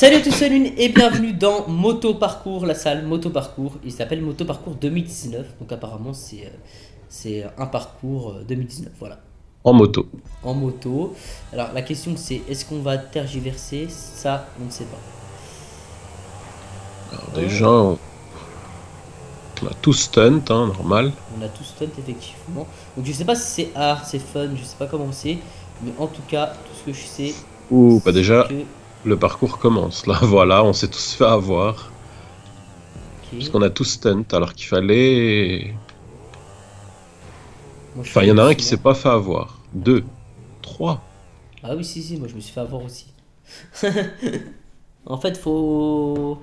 Salut à tous, salut et bienvenue dans Moto Parcours, la salle Moto Parcours. Il s'appelle Moto Parcours 2019, donc apparemment c'est euh, c'est un parcours euh, 2019, voilà, En moto. en moto. Alors la question c'est est-ce qu'on va tergiverser? Ça, on ne sait pas. Alors, déjà, on... on a tout stunt, hein, normal. On a tout stunt effectivement. Donc je sais pas si c'est art, c'est fun, je sais pas comment c'est, mais en tout cas, tout ce que je sais, Ouh, bah déjà, que... le parcours commence. Là, voilà, on s'est tous fait avoir. Parce qu'on a tout stunt, alors qu'il fallait... Moi, Enfin, il y en a un qui s'est pas fait avoir. Deux. Trois. Ah oui, si, si, moi je me suis fait avoir aussi. en fait, faut.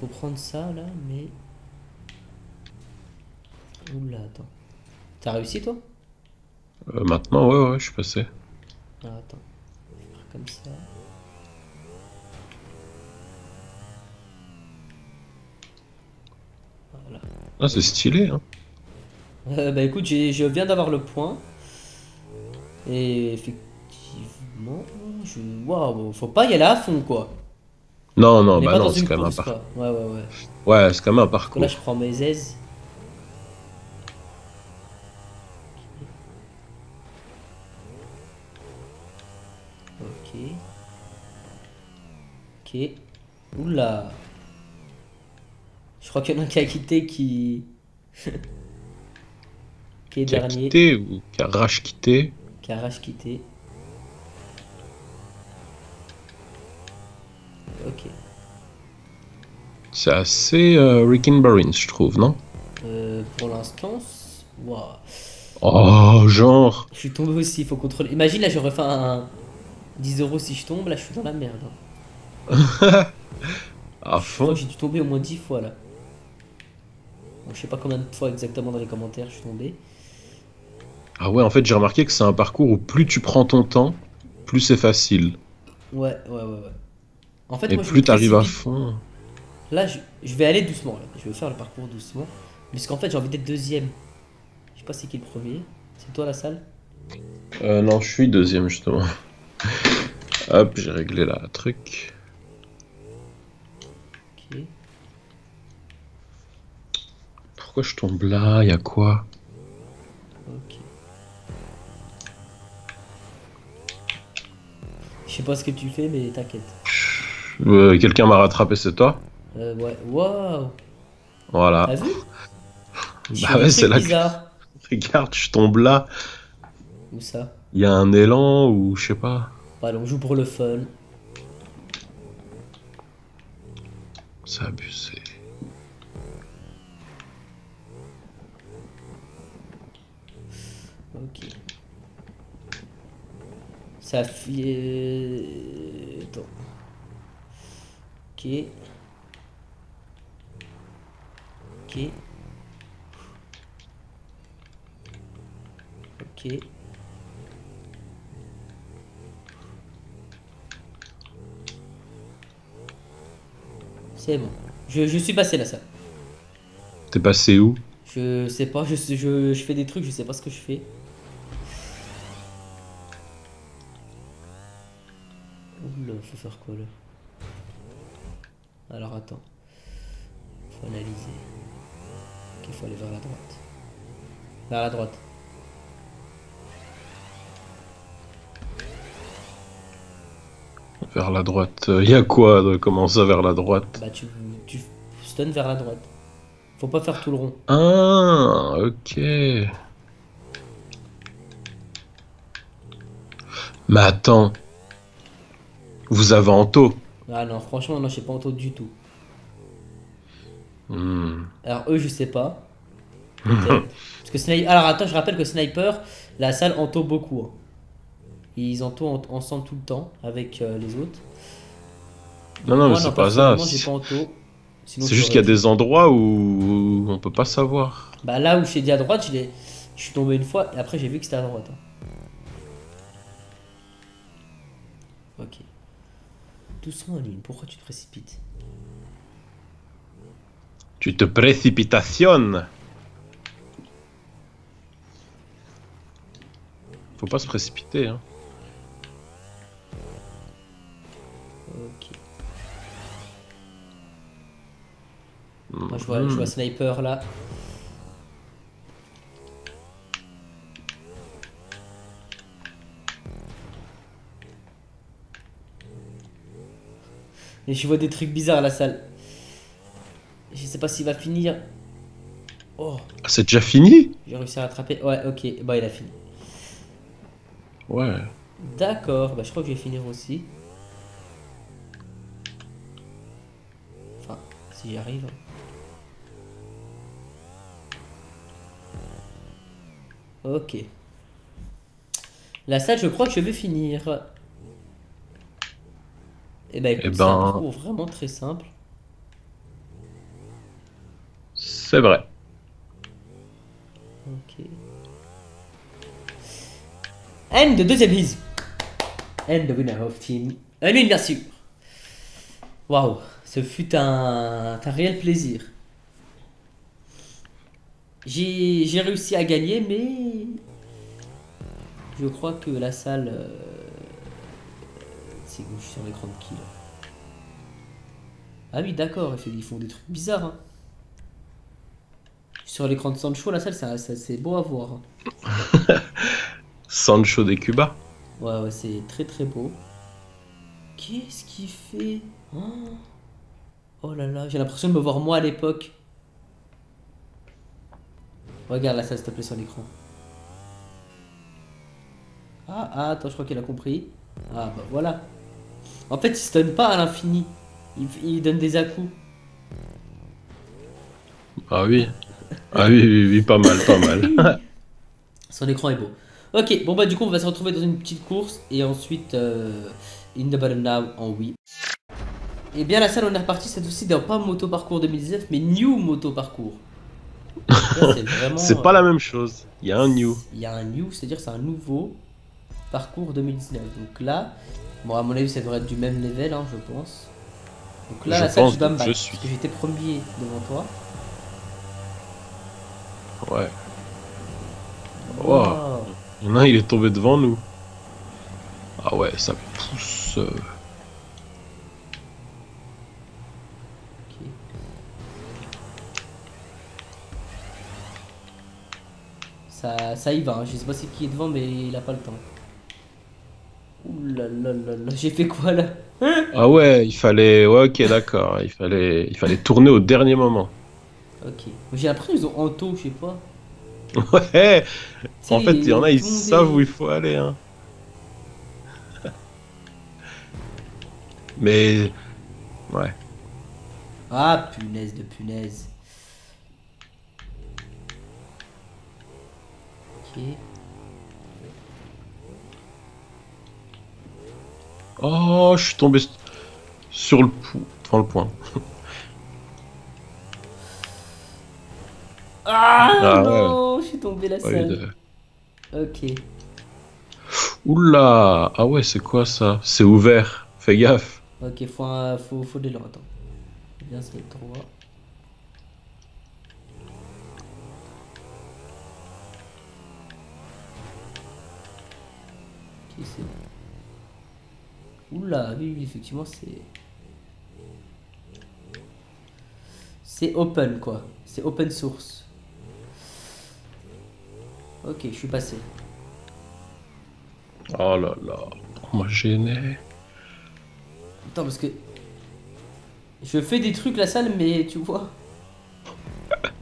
Faut prendre ça là, mais. Oula, attends. T'as réussi toi? Euh, maintenant, ouais, ouais, je suis passé. Ah, attends. Comme ça. Voilà. Ah, c'est stylé, hein. Euh, bah écoute, j'ai- je viens d'avoir le point. Et effectivement. Je... Waouh, faut pas y aller à fond quoi. Non, non, On bah non, c'est quand même un parcours. Ouais, ouais, ouais. Ouais, c'est quand même un Donc là, parcours. je prends mes aises. Ok. Ok. Oula. Je crois qu'il y en a un qui a quitté qui. qui est Qui a dernier. quitté ou qui a rage quitté. Qui a rage quitté. Ok. C'est assez euh, Rick and Barins, je trouve, non? Euh, pour l'instant. Waouh. Oh, genre. Je suis tombé aussi, il faut contrôler. Imagine là, je refais un 10 euros si je tombe, là je suis dans la merde. À fond. j'ai dû tomber au moins 10 fois là. Bon, je sais pas combien de fois exactement dans les commentaires je suis tombé. Ah ouais, en fait, j'ai remarqué que c'est un parcours où plus tu prends ton temps, plus c'est facile. Ouais, ouais, ouais, ouais. En fait, Et moi plus t'arrives à fond. Là, je, je vais aller doucement là. Je vais faire le parcours doucement. Parce qu'en fait, j'ai envie d'être deuxième. Je sais pas c'est qui le premier. C'est toi la salle? Euh, non, je suis deuxième justement. Hop, j'ai réglé la truc. Ok. Pourquoi je tombe là? Y'a quoi? Ok. Je sais pas ce que tu fais, mais t'inquiète. Euh, Quelqu'un m'a rattrapé, c'est toi? Euh, ouais. Waouh Voilà. T'as vu? Je Bah ouais, c'est là que-. Regarde, je tombe là. Où ça? Il y a un élan ou je sais pas. Bah, on joue pour le fun. C'est abusé. Ok. Ça fait. Attends. Ok. Ok. Ok. C'est bon. Je, je suis passé là, ça. T'es passé où? Je sais pas, je, je, je fais des trucs, je sais pas ce que je fais. Oula, faut faire quoi là? Alors attends. Faut analyser. Ok, faut aller vers la droite. Vers la droite. Vers la droite. Il y a quoi de comment ça vers la droite? Bah tu, tu stun vers la droite. Faut pas faire tout le rond. Ah, ok. Mais attends. Vous avez Anto Ah non, franchement, non, je sais pas en taux du tout. Hmm. Alors eux, je sais pas. Parce que sniper. Alors attends, je rappelle que sniper, la salle entoure beaucoup. hein. Ils entourent en- ensemble tout le temps avec euh, les autres. Non, non, mais c'est pas ça. j'ai pas. C'est juste qu'il y a des endroits où on peut pas savoir. Bah là où je t'ai dit à droite, je suis tombé une fois et après j'ai vu que c'était à droite. hein. Ok. Doucement, Aline, pourquoi tu te précipites? Tu te précipitationnes. Faut pas se précipiter. Hein. Ok. Vois, je vois sniper là. Et je vois des trucs bizarres à la salle. Je sais pas s'il va finir. Oh, Ah, c'est déjà fini? J'ai réussi à rattraper. Ouais, ok. Bah, il a fini. Ouais. D'accord, bah je crois que je vais finir aussi. Enfin, si j'y arrive. Ok. La salle, je crois que je vais finir. Et ben, écoute, Eh c'est un ben- parcours vraiment très simple. C'est vrai. Ok. And the deuxième is. And the winner of team. Un nul, bien sûr. Waouh, ce fut un, un réel plaisir. J'ai réussi à gagner, mais je crois que la salle. euh, C'est où je suis sur l'écran de qui là Ah oui, d'accord, ils font- des trucs bizarres. hein. Sur l'écran de Sancho, la salle, c'est beau à voir. hein. Sancho de Cuba. Ouais, ouais, c'est très très beau. Qu'est-ce qu'il fait oh. Oh là là, j'ai l'impression de me voir moi à l'époque. Regarde la salle, s'il te plaît, sur l'écran. Ah, ah, attends, je crois qu'elle a compris. Ah, bah voilà. En fait, il se donne pas à l'infini. Il, il donne des à-coups. Ah oui. Ah oui, oui, oui, pas mal, pas mal. Son écran est beau. Ok, bon bah du coup on va se retrouver dans une petite course et ensuite euh, In the Battle Now en Wii. Et bien la salle on est reparti cette fois-ci dans pas Moto Parcours 2019 mais New Moto Parcours. C'est pas la même chose. Il y a un new. Il y a un New, c'est-à-dire c'est un nouveau parcours 2019. Donc là, bon à mon avis ça devrait être du même level hein, je pense. Donc là Je la salle dois me battre suis. parce que j'étais premier devant toi. Ouais. Wow. Wow. Il y en a il est tombé devant nous. Ah ouais, ça pousse. euh. Ok. Ça, ça y va, hein. je sais pas c'est qui est devant, mais il a pas le temps. Ouh là là là là, j'ai fait quoi là? Ah ouais, il fallait. Ouais, ok, d'accord. Il fallait, il fallait tourner au dernier moment. Ok. J'ai l'impression qu'ils ont Anto, je sais pas. Ouais. En fait, il y en a, ils savent où il faut aller. Hein. Mais. Ouais. Ah, punaise de punaise. Oh, je suis tombé sur le pou... devant le point. Ah, Ah, non, je suis tombé la eu salle. de- Ok. Oula Ah ouais, c'est quoi ça? C'est ouvert. Fais gaffe. Ok, faut, un- faut, faut de l'élan, attends. Bien mettre droit. Oula, oui, oui, effectivement, c'est. C'est open, quoi. C'est open source. Ok, je suis passé. Oh là là. On m'a gêné. Attends, parce que. Je fais des trucs la salle, mais tu vois.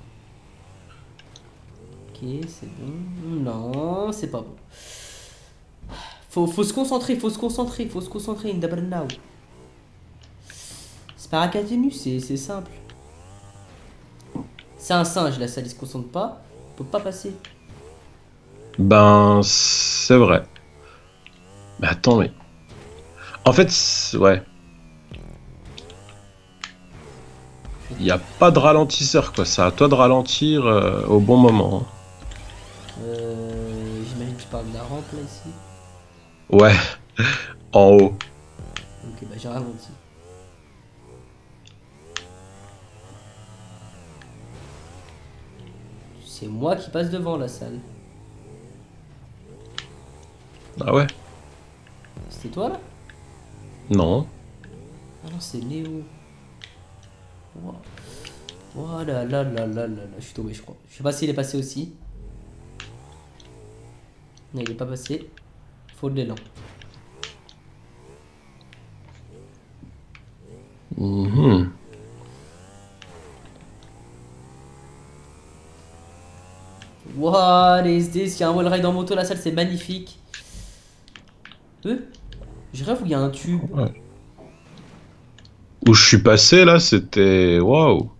Ok, c'est bon. Non, c'est pas bon. Faut, faut se concentrer, faut se concentrer, faut se concentrer. In double now. C'est par Académie, c'est c'est simple. C'est un singe, la salle, il se concentre pas. On peut pas passer. Ben, c'est vrai. Mais attends, mais. En fait, ouais. Il n'y a pas de ralentisseur, quoi. C'est à toi de ralentir euh, au bon moment. Euh, J'imagine que tu parles de la rampe là ici. Ouais. en haut. Ok, bah j'ai ralenti. C'est moi qui passe devant la salle. Ah ouais C'était toi là? Non. Ah non, c'est Néo. Wow. Voilà, là, là, là, là, là, je suis tombé, je crois. Je sais pas s'il est passé aussi. Non, il est pas passé. Faut de l'élan. Mhm. What is this? Il y a un wall ride en moto, la salle, c'est magnifique. Euh Je rêve où il y a un tube. Ouais. Où je suis passé là, c'était. Waouh!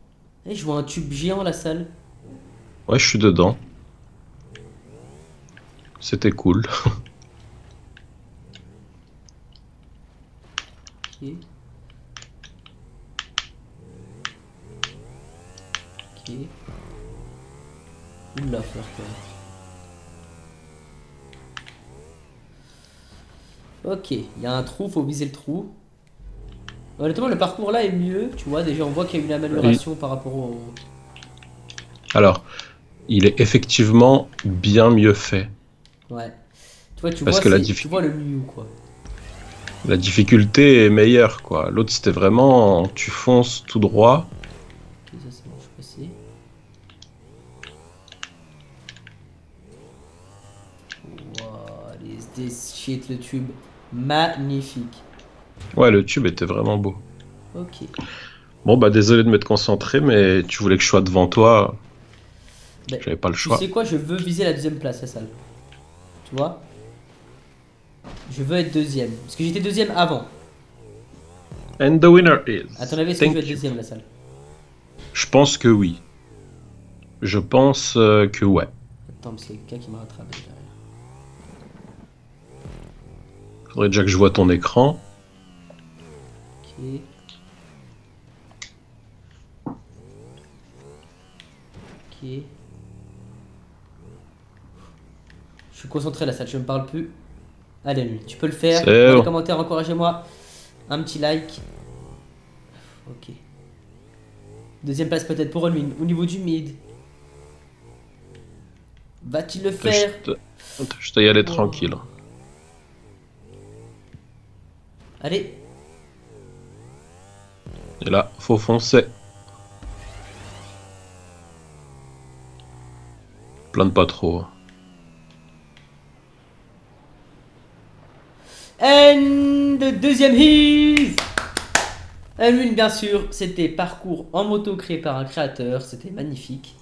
Eh, je vois un tube géant, la salle. Ouais, je suis dedans. C'était cool. Ok. Ok. Oula, faire peur. Ok, il y a un trou, faut viser le trou. Honnêtement, le parcours là est mieux, tu vois. Déjà, on voit qu'il y a une amélioration par rapport au. Alors, il est effectivement bien mieux fait. Ouais. Tu vois, tu Parce vois, que la tu vois le Mew quoi. La difficulté est meilleure, quoi. L'autre, c'était vraiment tu fonces tout droit. Ok, ça is this shit, le tube Magnifique. Ouais, le tube était vraiment beau. Ok. Bon, bah désolé de m'être concentré, mais tu voulais que je sois devant toi. Ben, J'avais pas le Tu choix. sais quoi, je veux viser la deuxième place, la salle. Tu vois? Je veux être deuxième. Parce que j'étais deuxième avant. And the winner is. À ton avis, est-ce que je veux être deuxième, la salle Je pense que oui. Je pense euh, que ouais. Attends, y a quelqu'un qui me rattrape derrière. Faudrait déjà que je vois ton écran. Ok. Ok. Je suis concentré la salle, je me parle plus. Allez, lui, tu peux le faire. Dans les commentaires, encouragez-moi. Un petit like. Ok. Deuxième place peut-être pour lui au niveau du mid. Va-t-il le faire? juste à y aller tranquille. Allez, Et là, faut foncer. Plane pas trop. And the deuxième hit And win, bien sûr, c'était parcours en moto créé par un créateur, c'était magnifique.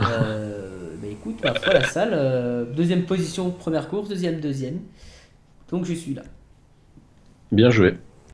Euh, bah écoute, ma foi, la salle, euh, deuxième position, première course, deuxième, deuxième. Donc je suis là. Bien joué.